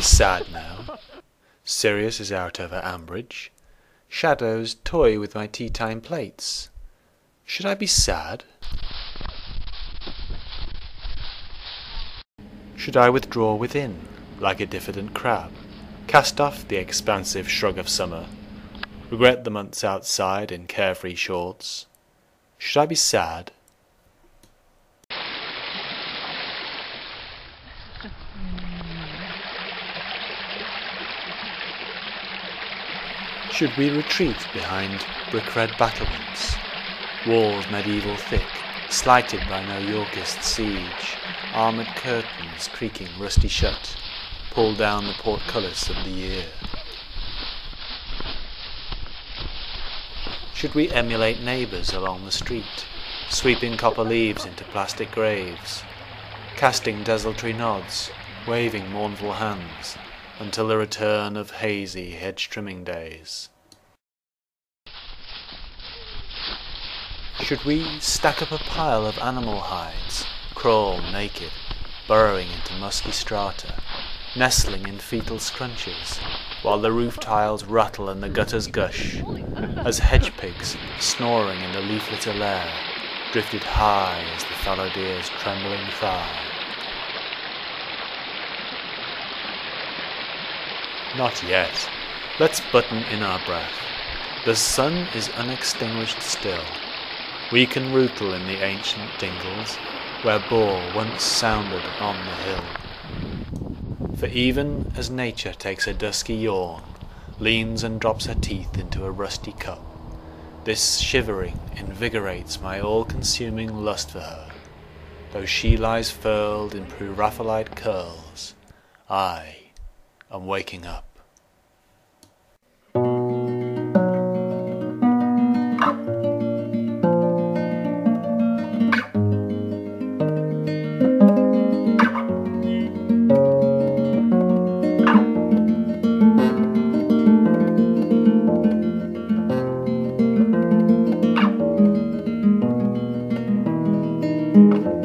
sad now. Sirius is out over Ambridge. Shadows toy with my tea time plates. Should I be sad? Should I withdraw within, like a diffident crab, cast off the expansive shrug of summer, regret the months outside in carefree shorts? Should I be sad? Should we retreat behind brick-red battlements, walls medieval thick, slighted by no Yorkist siege, armoured curtains creaking rusty shut, pull down the portcullis of the year? Should we emulate neighbours along the street, sweeping copper leaves into plastic graves, casting desultory nods, waving mournful hands, until the return of hazy hedge trimming days? Should we stack up a pile of animal hides, crawl naked, burrowing into musky strata, nestling in fetal scrunches, while the roof tiles rattle and the gutters gush, as hedge pigs, snoring in the leaf litter lair, drifted high as the fallow deer's trembling thigh? Not yet. Let's button in our breath. The sun is unextinguished still. We can rootle in the ancient dingles, where boar once sounded on the hill. For even as nature takes a dusky yawn, leans and drops her teeth into a rusty cup, this shivering invigorates my all-consuming lust for her. Though she lies furled in pre-Raphaelite curls, I I'm waking up. thank mm -hmm. you